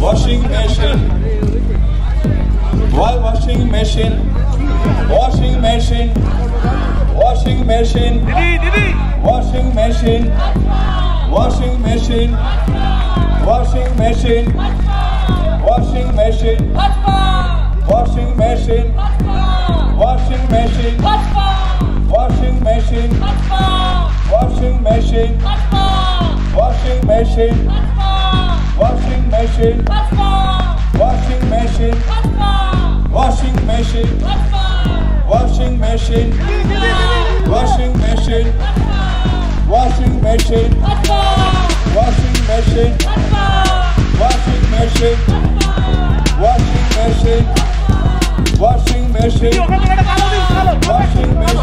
washing machine, why washing machine, washing machine, washing machine, washing machine, washing machine, washing machine, washing machine, washing machine, washing machine, washing machine. Washing machine. Washing machine. Washing machine. Washing machine. Washing machine. Washing machine. Washing machine. Washing machine. Washing machine. Washing machine.